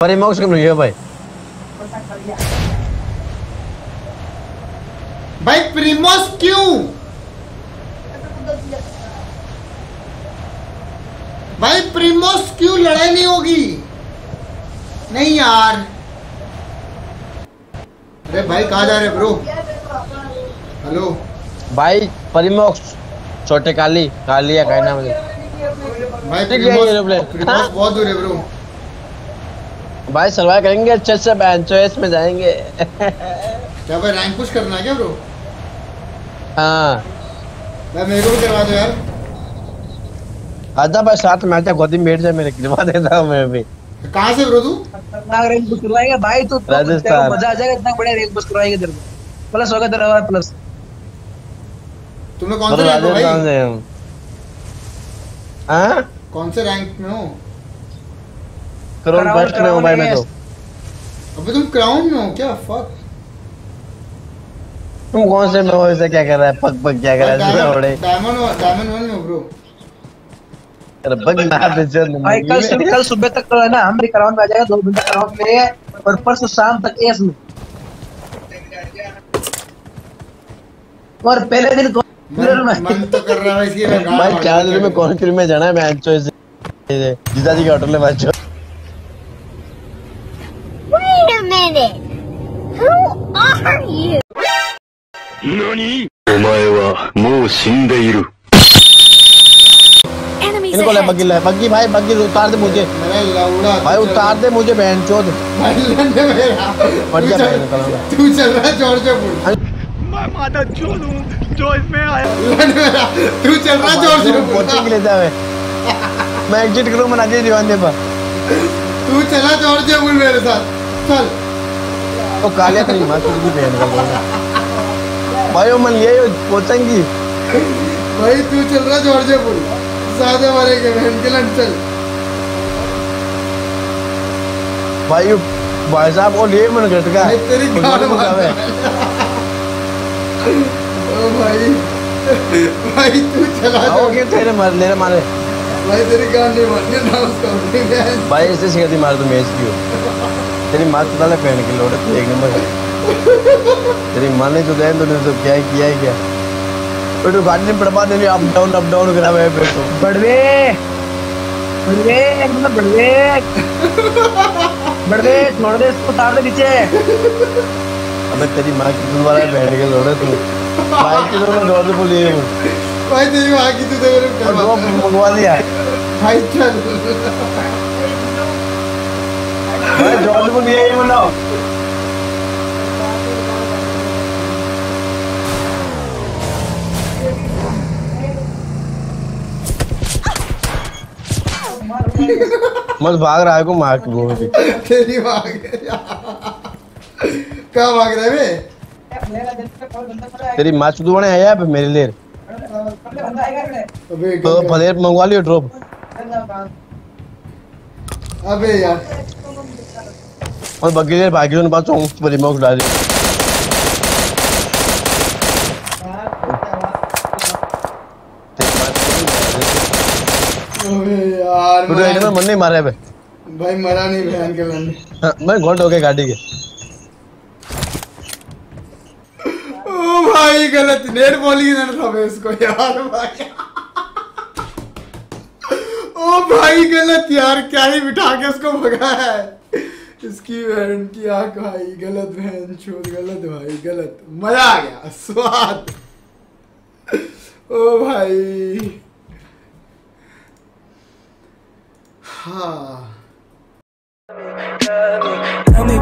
Parimos kami niya भाई। भाई प्रीमोस क्यों? भाई प्रीमोस क्यों लड़ाई नहीं होगी? नहीं यार। अरे भाई कहा जा रहे ब्रो हेलो भाई परिमोक्ष छोटे काली काली या कहना मुझे भाई। प्रीमोस प्रीमोस बहुत दूर है ब्रो भाई सर्वाइव करेंगे अच्छे से बेंचोएस में जाएँगे। क्या भाई रैंक पुश करना है क्या ब्रो हाँ। भाई मेरे को भी करवा दो यार। आजा भाई साथ में आजा गोदी में बैठ जा मेरे खिलवा देता हूँ मैं भी कहाँ से ब्रो तू? रेंज बुक करवाएँगे। भाई तो राजस्थान। मज़ा आ जाएगा इतना बढ़िया रेंज बुक करवाएँगे तेरे को। प्लस होगा तेरा प्लस तुमने कौन से रैंक हो भाई? हाँ। कौन से रैंक में हो? कराओ, फ़र्स्ट में हूँ भाई मैं तो। अबे तुम क्राउन में हो क्या फक तुम कौन से में हो इसे क्या कर रहा है? पग पग क्या कर रहा है? थोड़े डायमंड डायमंड वन में हो ब्रो अरे पग ना दे चल भाई कल सुबह कल सुबह तक तो है ना हम भी कराउंड में आ जाएगा दो घंटे कराउंड में है और परसों शाम तक एस में और पहले दिन मन, में मन तो कर रहा है इसकी मैं भाई चार दिन में कौन फ़िल्म में जाना है? मैं अंचो इसे जीजा जी के होटल में बच्चों minute. Who are you? 何お前はもう死んでいる。 Enemies इनको ले ahead. बग्गी ले बग्गी भाई बग्गी उतार दे मुझे मेरा लौड़ा भाई उतार दे मुझे बहन चोद भाई लंडे मेरा बढ़ तू जा चल- भाई, निकल रहा। तू चल रहा है जॉर्जिया पुल मैं माता चोद हूँ जो इसमें आया लंडे मेरा तू चल रहा है जॉर्जिया कोचिंग के पुल लिए जावे मैं एग्जिट करूँ मना जी दीवाने पर तू चला जॉर्जिया पुल मेरे साथ चल तो कालिया तेरी माँ तुझ भी बहन कर दूँगा भाई वो मन लिया की भाई तू चल रहा है पुल ज़्यादा मरेंगे बहन के लंड चल भाई भाई साहब वो लिए मन घट का भाई तेरी गाड़ मार ओ भाई भाई तू चला आओ जॉर्जिया के तेरे मार ले मारे भाई तेरी गाड़ नहीं मारनी ना उसको भाई ऐसे सिखाती मार तू मैच की हो तेरी माँ तो डाले पहन के लोड़े तू एक नंबर तेरी माँ ने जो दे तूने तो क्या ही किया है क्या। तो तू गाड़ी में पड़वा देनी अप डाउन अप डाउन करा हुआ है फिर तो। बढ़वे बढ़वे मतलब बढ़वे बढ़वे छोड़ दे इसको उतार दे नीचे। अबे तेरी माँ की तुम वाला बैठ के लोड़े तू। भाई की तो मैं दौड़ बोली हूँ। भाई तेरी माँ की तू मेरे करवा वो मंगवा लिया। भाई चल। बोली है बोलो मत भाग रहा है को मार के गोल के तेरी माँ के कहाँ भाग रहा है बे तेरी माँ चुदू बने आया पे मेरे लिए? अबे तो फलेर मंगवा लियो ड्रॉप अबे यार। और बग्गी ले भागी उन पास चौंक पर रिमोट डाल। दिया यार तू एक मन नहीं मारे बे भाई। मरा नहीं बहन के लन हाँ, मैं घोट हो गया गाड़ी के। ओ भाई गलत। नेट बॉलिंग देना था इसको यार भाई। ओ भाई, गलत यार, क्या ही बिठा के उसको भगा है। इसकी बहन की आँख, भाई, गलत बहन छोड़ गलत भाई, गलत। मज़ा आ गया, स्वाद। ओ भाई। हाँ। Tell me